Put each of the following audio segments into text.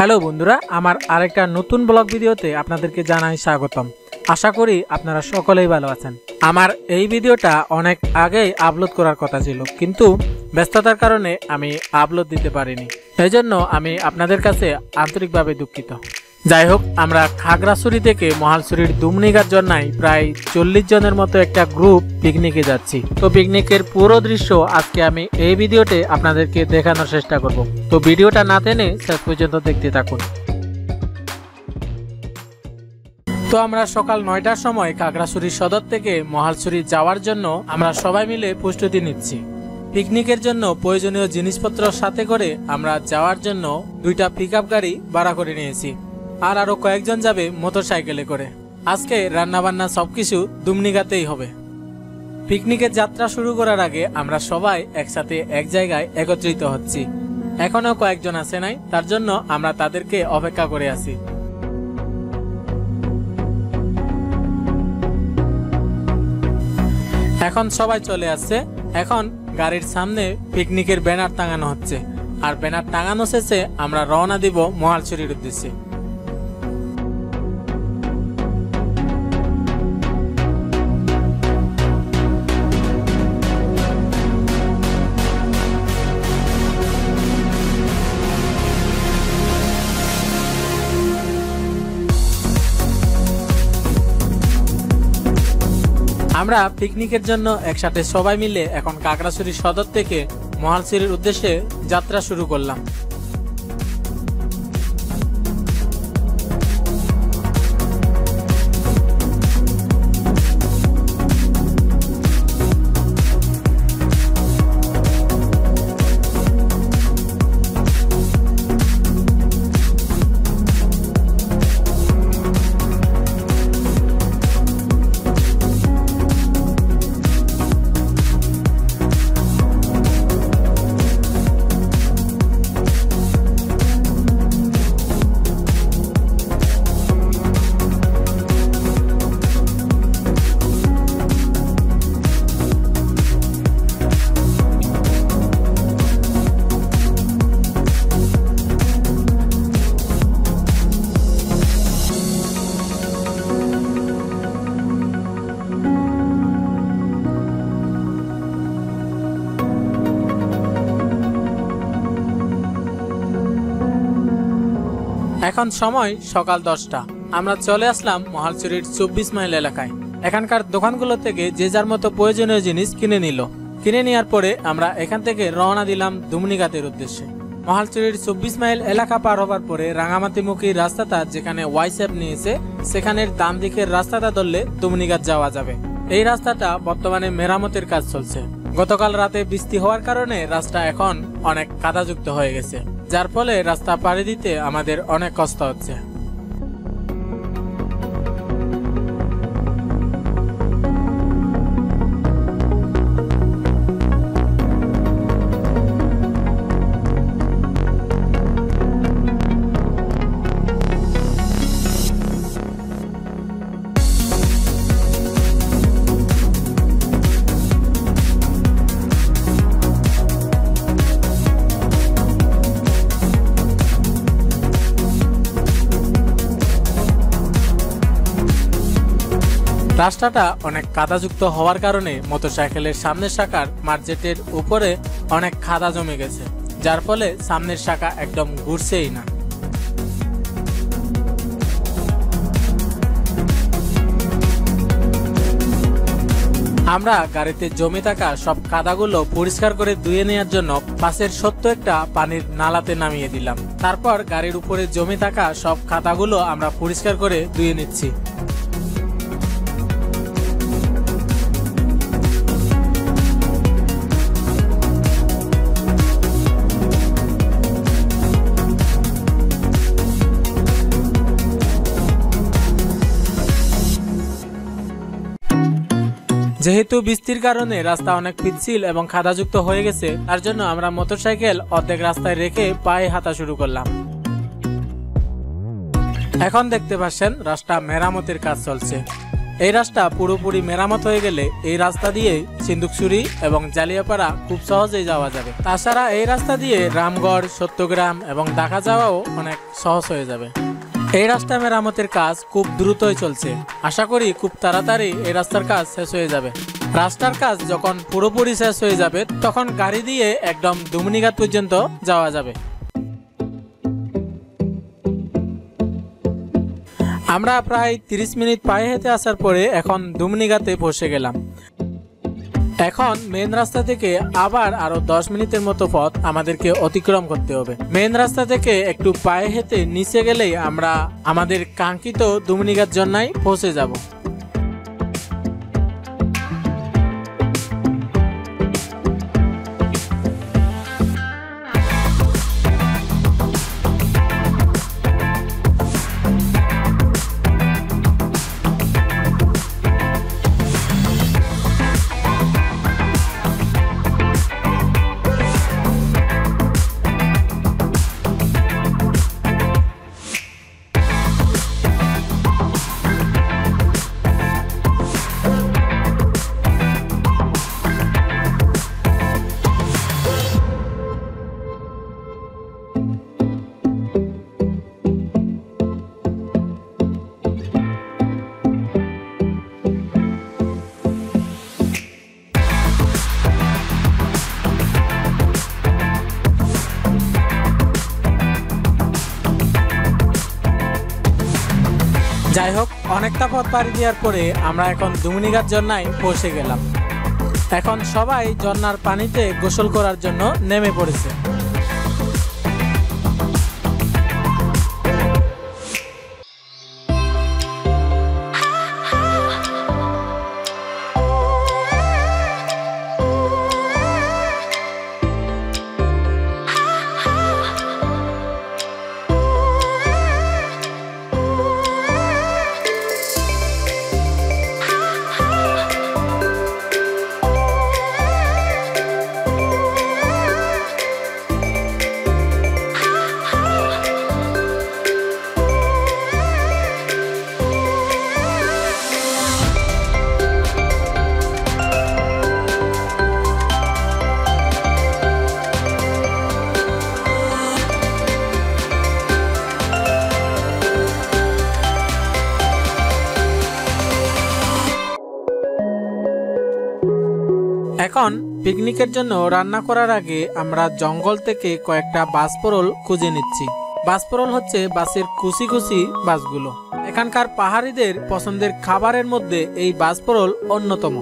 Hello বন্ধুরা, আমার আরেকটা নতুন ব্লগ ভিডিওতে আপনাদেরকে জানাই স্বাগতম। আশা করি আপনারা সকলেই ভালো আছেন। আমার এই ভিডিওটা অনেক আগেই আপলোড করার কথা ছিল, কিন্তু ব্যস্ততার কারণে আমি আপলোড দিতে পারিনি। সেই জন্য আমি আপনাদের কাছে আন্তরিকভাবে দুঃখিত। যাই হোক আমরা খাগড়াছড়ি থেকে মহালছড়ির দুমনিগার জন্যায় প্রায় চল্লিশ জনের মতো একটা গ্রুপ পিকনিকে যাচ্ছি। তো পিকনিকের পুরো দৃশ্য আজকে আমি এই ভিডিওতে আপনাদেরকে দেখানোর চেষ্টা করব। তো ভিডিওটা না টেনে শেষ পর্যন্ত দেখতে থাকুন। তো আমরা সকাল নয়টার সময় খাগড়াছড়ি সদর থেকে মহালছড়ি যাওয়ার জন্য আমরা সবাই মিলে প্রস্তুতি নিচ্ছি। পিকনিকের জন্য প্রয়োজনীয় জিনিসপত্র সাথে করে আমরা যাওয়ার জন্য দুইটা পিক গাড়ি ভাড়া করে নিয়েছি। আর আরও কয়েকজন যাবে মোটর সাইকেলে করে। আজকে রান্নাবান্না সবকিছু দুমনিগাতেই হবে। পিকনিকের যাত্রা শুরু করার আগে আমরা সবাই একসাথে এক জায়গায় একত্রিত হচ্ছি। এখনও কয়েকজন আছে নাই, তার জন্য আমরা তাদেরকে অপেক্ষা করে আছি। এখন সবাই চলে আসছে। এখন গাড়ির সামনে পিকনিকের ব্যানার টাঙানো হচ্ছে। আর ব্যানার টাঙানো শেষে আমরা রওনা দিব মহালছড়ির উদ্দেশ্যে। আমরা পিকনিকের জন্য একসাথে সবাই মিলে এখন কাকড়াছড়ি সদর থেকে মহালসিরির উদ্দেশ্যে যাত্রা শুরু করলাম। এখন সময় সকাল দশটা। আমরা চলে আসলাম মহালচুরির চব্বিশ মাইল এলাকায়। এখানকার দোকানগুলো থেকে যে যার মতো প্রয়োজনীয় জিনিস কিনে নিল। কিনে নেওয়ার পরে আমরা এখান থেকে রওনা দিলাম দুমনিগাতের উদ্দেশ্যে। মহালচুরির চব্বিশ মাইল এলাকা পার হবার পরে রাঙামাতিমুখী রাস্তাটা যেখানে ওয়াইসঅ্যাপ নিয়েছে, সেখানের ডান দিকের রাস্তাটা ধরলে দুমনিগাত যাওয়া যাবে। এই রাস্তাটা বর্তমানে মেরামতের কাজ চলছে। গতকাল রাতে বৃষ্টি হওয়ার কারণে রাস্তা এখন অনেক কাদাযুক্ত হয়ে গেছে। যার ফলে রাস্তা পাড়ি দিতে আমাদের অনেক কষ্ট হচ্ছে। রাস্তাটা অনেক কাদাযুক্ত হওয়ার কারণে মোটরসাইকেলের সামনের শাখার মার্জেটের উপরে অনেক খাদা জমে গেছে, যার ফলে সামনের শাখা একদম ঘুরছেই না। আমরা গাড়িতে জমে থাকা সব কাদাগুলো পরিষ্কার করে ধুয়ে নেওয়ার জন্য পাশের সত্য একটা পানির নালাতে নামিয়ে দিলাম। তারপর গাড়ির উপরে জমে থাকা সব খাতাগুলো আমরা পরিষ্কার করে ধুয়ে নিচ্ছি। যেহেতু বৃষ্টির কারণে রাস্তা অনেক পিচ্ছিল এবং খাদাযুক্ত হয়ে গেছে, তার জন্য আমরা মোটরসাইকেল অর্ধেক রাস্তায় রেখে পায়ে হাঁটা শুরু করলাম। এখন দেখতে পাচ্ছেন রাস্তা মেরামতের কাজ চলছে। এই রাস্তা পুরোপুরি মেরামত হয়ে গেলে এই রাস্তা দিয়ে সিন্দুকসুরি এবং জালিয়াপাড়া খুব সহজেই যাওয়া যাবে। তাছাড়া এই রাস্তা দিয়ে রামগড়, সত্যগ্রাম এবং ঢাকা যাওয়াও অনেক সহজ হয়ে যাবে। এই রাস্তা মেরামতের কাজ খুব দ্রুতই চলছে। আশা করি খুব তাড়াতাড়ি এই রাস্তার কাজ শেষ হয়ে যাবে। রাস্তার কাজ যখন পুরোপুরি শেষ হয়ে যাবে, তখন গাড়ি দিয়ে একদম দুমনিঘাট পর্যন্ত যাওয়া যাবে। আমরা প্রায় 30 মিনিট পায়ে হেঁটে আসার পরে এখন দুমনিঘাতে পৌঁছে গেলাম। এখন মেন রাস্তা থেকে আবার আরও দশ মিনিটের মতো পথ আমাদেরকে অতিক্রম করতে হবে। মেন রাস্তা থেকে একটু পায়ে হেঁটে নিচে গেলেই আমরা আমাদের কাঙ্ক্ষিত দুমনিঘাট জন্যায় পৌঁছে যাব। অনেকটা পথ পাড়ি দেওয়ার পরে আমরা এখন দুমনিঘাট ঝর্ণায় পৌঁছে গেলাম। এখন সবাই ঝর্ণার পানিতে গোসল করার জন্য নেমে পড়েছে। এখন পিকনিকের জন্য রান্না করার আগে আমরা জঙ্গল থেকে কয়েকটা বাসপরল খুঁজে নিচ্ছি। বাসপরল হচ্ছে বাসের কুচি কুচি বাসগুলো এখানকার পাহাড়িদের পছন্দের খাবারের মধ্যে এই বাসপরল অন্যতম।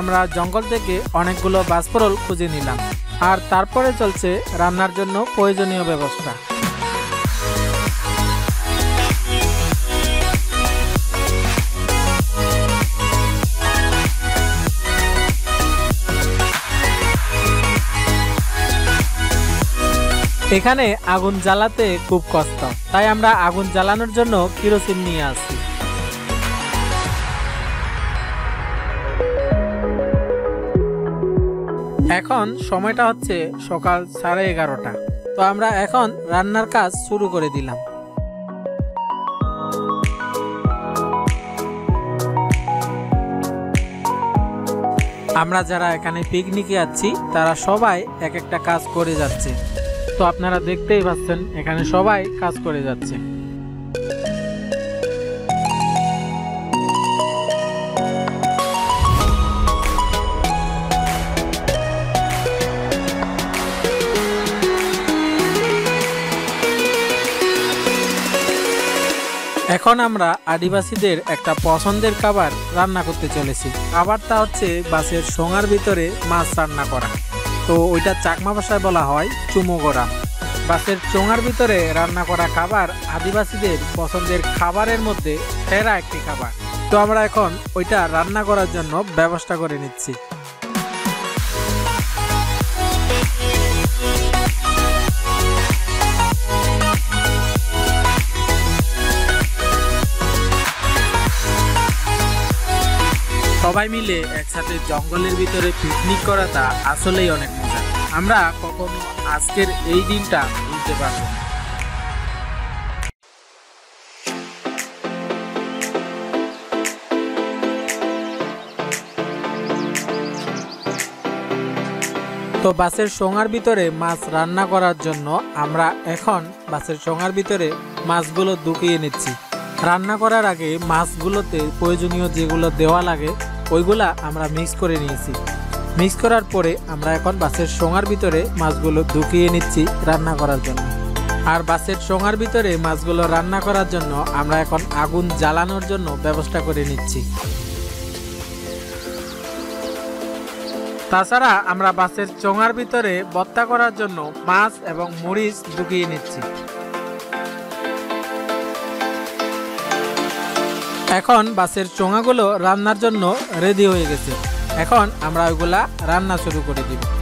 আমরা জঙ্গল থেকে অনেকগুলো বাসপরল খুঁজে নিলাম। আর তারপরে চলছে রান্নার জন্য প্রয়োজনীয় ব্যবস্থা। এখানে আগুন জ্বালাতে খুব কষ্ট। তাই আমরা আগুন জ্বালানোর জন্য কিরোসিন নিয়ে আসি এখন সময়টা হচ্ছে সকাল সাড়ে এগারোটা। তো আমরা এখন রান্নার কাজ শুরু করে দিলাম। আমরা যারা এখানে পিকনিকে যাচ্ছি তারা সবাই এক একটা কাজ করে যাচ্ছে। তো আপনারা দেখতেই পাচ্ছেন, এখানে সবাই কাজ করে যাচ্ছে। এখন আমরা আদিবাসীদের একটা পছন্দের খাবার রান্না করতে চলেছি। খাবারটা হচ্ছে বাসের সোঙার ভিতরে মাছ রান্না করা। তো ওইটা চাকমা ভাষায় বলা হয় চুমোগোরাম বাসের চোঙার ভিতরে রান্না করা খাবার আদিবাসীদের পছন্দের খাবারের মধ্যে সেরা একটি খাবার। তো আমরা এখন ওইটা রান্না করার জন্য ব্যবস্থা করে নিচ্ছি। সবাই মিলে একসাথে জঙ্গলের ভিতরে পিকনিক করাটা আসলেই অনেক মজা। আমরা কখনো আজকের এই দিনটা ভুলতে পারব তো বাসের সোঙার ভিতরে মাছ রান্না করার জন্য আমরা এখন বাসের সোঙার ভিতরে মাছগুলো ঢুকিয়ে নিচ্ছি। রান্না করার আগে মাছগুলোতে প্রয়োজনীয় যেগুলো দেওয়া লাগে ওইগুলা আমরা মিক্স করে নিয়েছি। মিক্স করার পরে আমরা এখন বাসের সোঙার ভিতরে মাছগুলো ঢুকিয়ে নিচ্ছি রান্না করার জন্য। আর বাসের সোঙার ভিতরে মাছগুলো রান্না করার জন্য আমরা এখন আগুন জ্বালানোর জন্য ব্যবস্থা করে নিচ্ছি। তাছাড়া আমরা বাসের চোঙার ভিতরে বত্তা করার জন্য মাছ এবং মরিচ ঢুকিয়ে নিচ্ছি। এখন বাসের চোঙাগুলো রান্নার জন্য রেডি হয়ে গেছে। এখন আমরা ওইগুলা রান্না শুরু করে দিব।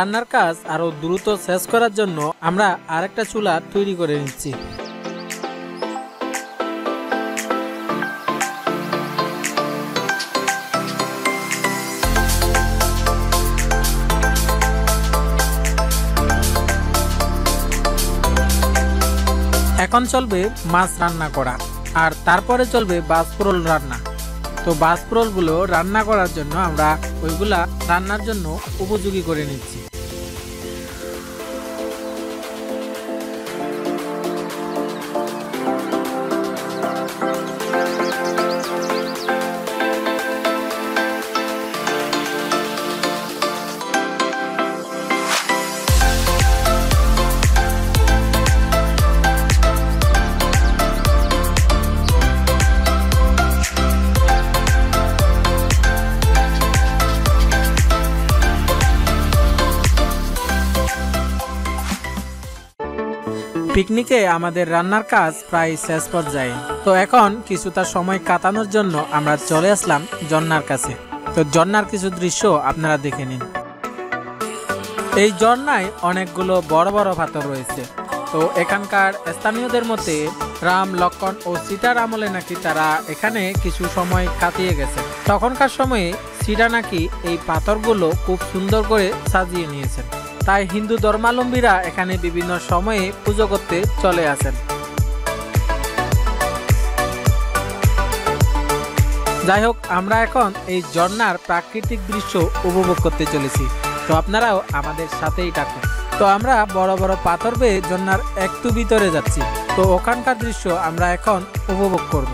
রান্নার কাজ আরও দ্রুত শেষ করার জন্য আমরা আরেকটা চুলা তৈরি করে নিচ্ছি। এখন চলবে মাছ রান্না করা, আর তারপরে চলবে বাসপ্রোল রান্না। তো বাসপ্রোলগুলো রান্না করার জন্য আমরা ওইগুলা রান্নার জন্য উপযোগী করে নিচ্ছি। পিকনিকে আমাদের রান্নার কাজ প্রায় শেষ পর্যায়ে। তো এখন কিছুটা সময় কাটানোর জন্য আমরা চলে আসলাম জন্নার কাছে। তো জন্নার কিছু দৃশ্য আপনারা দেখে নিন। এই ঝর্ণায় অনেকগুলো বড় বড় পাথর রয়েছে। তো এখানকার স্থানীয়দের মতে রাম, লক্ষণ ও সীতার আমলে নাকি তারা এখানে কিছু সময় কাটিয়ে গেছে। তখনকার সময়ে সীতা নাকি এই পাথরগুলো খুব সুন্দর করে সাজিয়ে নিয়েছেন। তাই হিন্দু ধর্মাবলম্বীরা এখানে বিভিন্ন সময়ে পুজো করতে চলে আসেন। যাই হোক, আমরা এখন এই ঝর্ণার প্রাকৃতিক দৃশ্য উপভোগ করতে চলেছি। তো আপনারাও আমাদের সাথেই থাকুন। তো আমরা বড় বড় পাথর বেয়ে ঝর্ণার একটু ভিতরে যাচ্ছি। তো ওখানকার দৃশ্য আমরা এখন উপভোগ করব।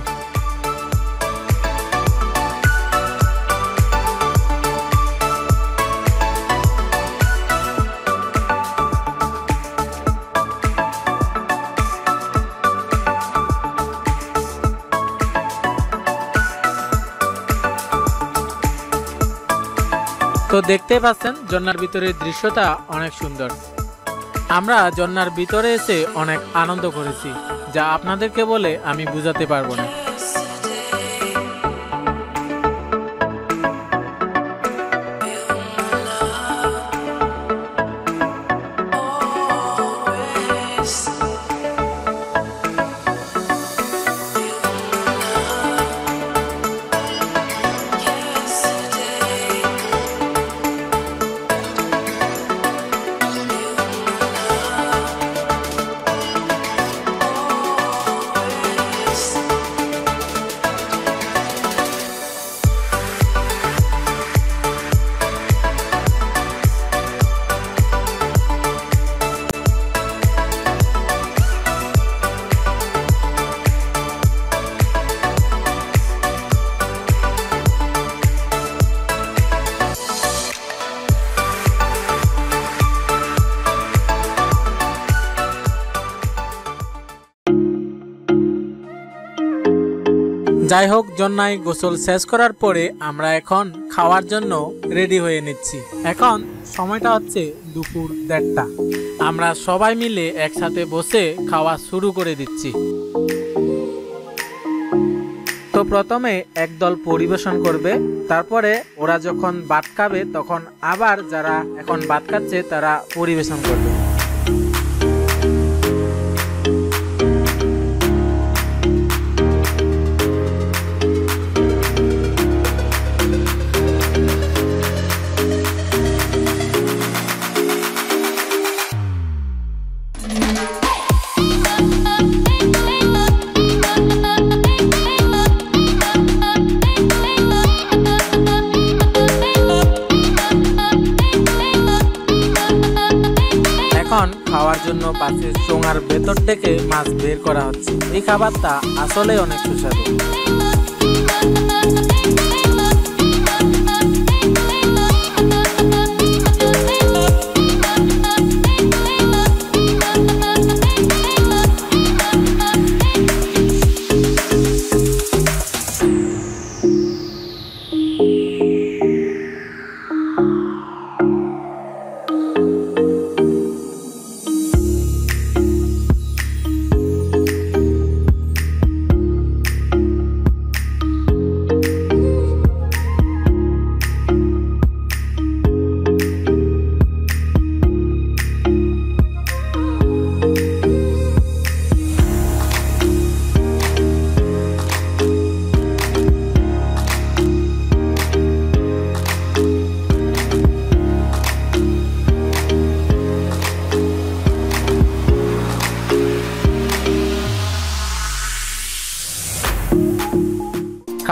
দেখতে পাচ্ছেন, জন্নার ভিতরের দৃশ্যটা অনেক সুন্দর। আমরা জন্নার ভিতরে এসে অনেক আনন্দ করেছি, যা আপনাদেরকে বলে আমি বুঝাতে পারব না। যাই হোক জন্নাই গোসল শেষ করার পরে আমরা এখন খাওয়ার জন্য রেডি হয়ে নিচ্ছি। এখন সময়টা হচ্ছে দুপুর দেড়টা। আমরা সবাই মিলে একসাথে বসে খাওয়া শুরু করে দিচ্ছি। তো প্রথমে একদল পরিবেশন করবে। তারপরে ওরা যখন খাবে, তখন আবার যারা এখন খাচ্ছে, তারা পরিবেশন করবে। ভেতর থেকে মাছ বের করা হচ্ছে। এই খাবারটা আসলে অনেক সুস্বাদু।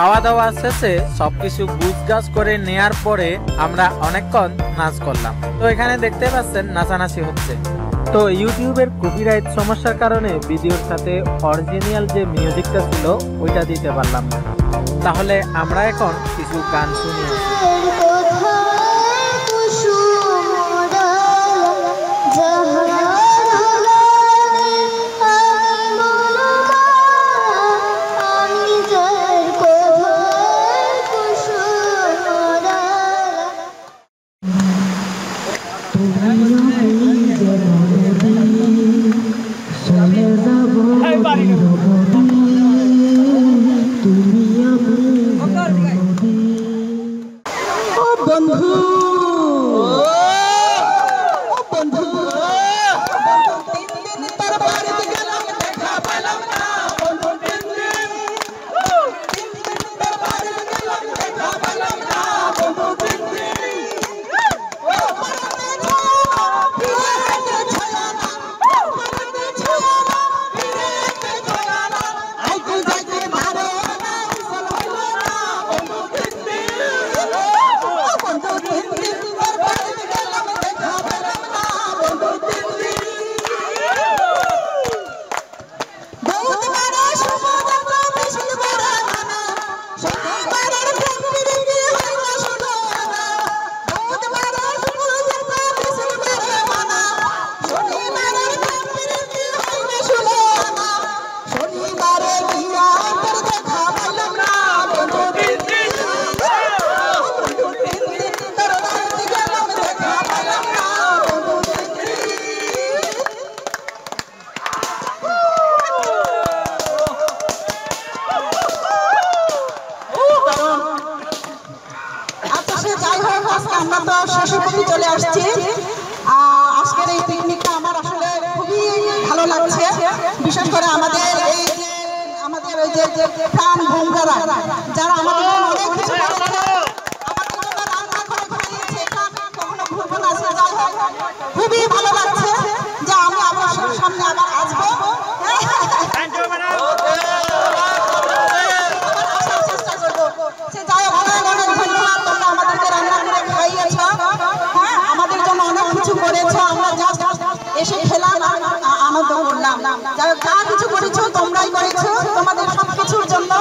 খাওয়া দাওয়া শেষে সবকিছু গুজগাছ করে নেয়ার পরে আমরা অনেকক্ষণ নাচ করলাম। তো এখানে দেখতে পাচ্ছেন নাচানাচি হচ্ছে। তো ইউটিউবের কপিরাইট সমস্যার কারণে ভিডিওর সাথে অরিজিনাল যে মিউজিকটা ছিল, ওইটা দিতে পারলাম না। তাহলে আমরা এখন কিছু গান শুনি। বন্ধু খুবই ভালো লাগছে যে আমি আবার সামনে আবার আসব। হ্যাঁ, আমাদের জন্য অনেক কিছু করেছ। আমরা এসে খেলাম আনন্দ করলাম। যা কিছু করেছ, তোমরাই করেছ। তোমাদের সব কিছুর জন্য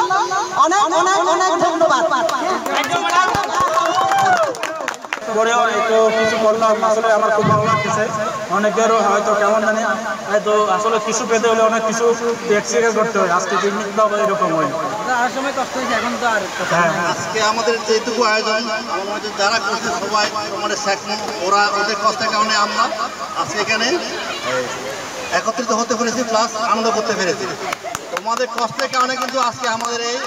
অনেক অনেক অনেক ধন্যবাদ পরেও তো কিছু করলাম আসলে আমার খুব ভালো লাগতেছে। অনেকেরও হয়তো কেমন জানি হয়তো আসলে কিছু পেতে হলে অনেক কিছু এক্সিডেন্ট করতে হয়। আজকে পিকনিক দাও এরকম হয়। আর সময় কষ্ট হয়েছে এখন তো আর হ্যাঁ আজকে আমাদের যেটুকু আয়োজন আমার যারা করছে সবাই আমাদের ওরা ওদের কষ্টের কারণে আমরা আজকে এখানে একত্রিত হতে পেরেছি প্লাস আনন্দ করতে পেরেছি। তোমাদের কষ্টের কারণে কিন্তু আজকে আমাদের এই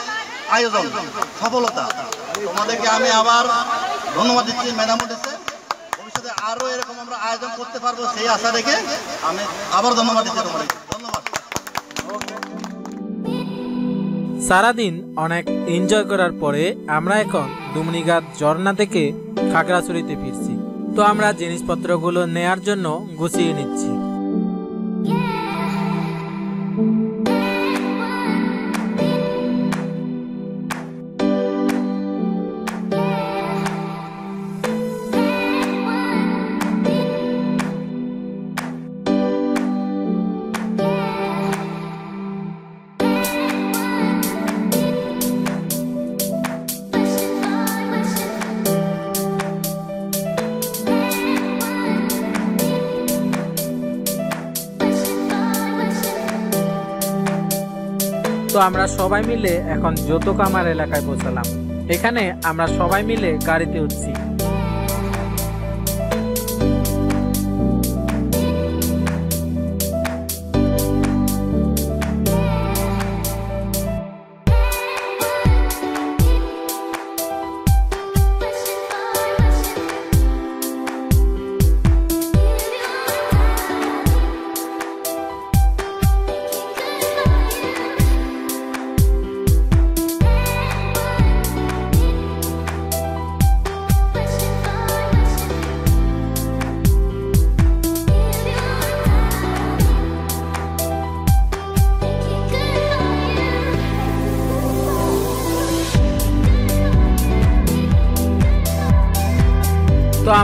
আয়োজন সফলতা। তোমাদেরকে আমি আবার ধন্যবাদ দিচ্ছি ম্যাডাম উঠেছে। ভবিষ্যতে আরও এরকম আমরা আয়োজন করতে পারব সেই আশা রেখে আমি আবার ধন্যবাদ দিচ্ছি তোমাদের। ধন্যবাদ। সারাদিন অনেক এনজয় করার পরে আমরা এখন দুমনিঘাট ঝর্ণা থেকে খাগড়াছড়িতে ফিরছি। তো আমরা জিনিসপত্রগুলো নেয়ার জন্য গুছিয়ে নিচ্ছি। তো আমরা সবাই মিলে এখন যত আমার এলাকায় পৌঁছালাম। এখানে আমরা সবাই মিলে গাড়িতে উঠছি।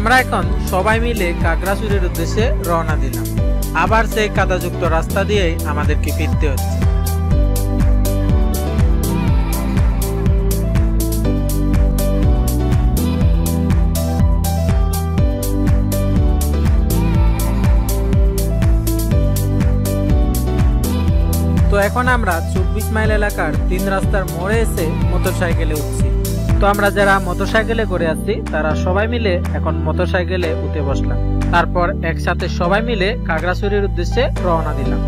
আমরা এখন সবাই মিলে কাকড়াছড়ির উদ্দেশ্যে রওনা দিলাম। আবার সেই কাদাযুক্ত রাস্তা দিয়েই আমাদেরকে ফিরতে হচ্ছে। তো এখন আমরা চব্বিশ মাইল এলাকার তিন রাস্তার মোড়ে এসে মোটরসাইকেলে উঠছি। তো আমরা যারা মোটরসাইকেলে করে আসছি তারা সবাই মিলে এখন মোটরসাইকেলে উঠে বসলাম। তারপর একসাথে সবাই মিলে কাগড়াছড়ির উদ্দেশ্যে রওনা দিলাম।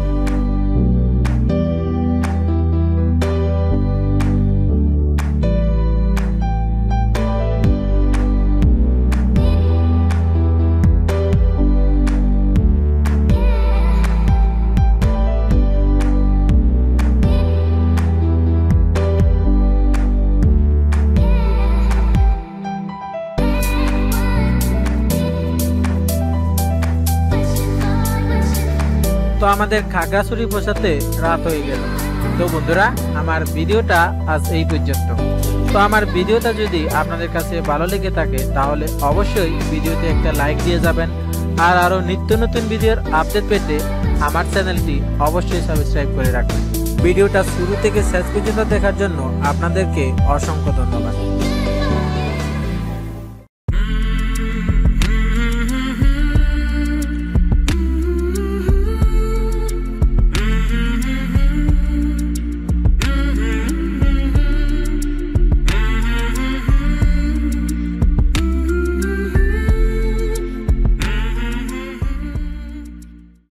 তো আমাদের খাগড়াছড়ি পৌঁছাতে রাত হয়ে গেল। তো বন্ধুরা, আমার ভিডিওটা আজ এই পর্যন্ত। তো আমার ভিডিওটা যদি আপনাদের কাছে ভালো লেগে থাকে, তাহলে অবশ্যই ভিডিওতে একটা লাইক দিয়ে যাবেন। আর আরও নিত্য নতুন ভিডিওর আপডেট পেতে আমার চ্যানেলটি অবশ্যই সাবস্ক্রাইব করে রাখবেন। ভিডিওটা শুরু থেকে শেষ পর্যন্ত দেখার জন্য আপনাদেরকে অসংখ্য ধন্যবাদ।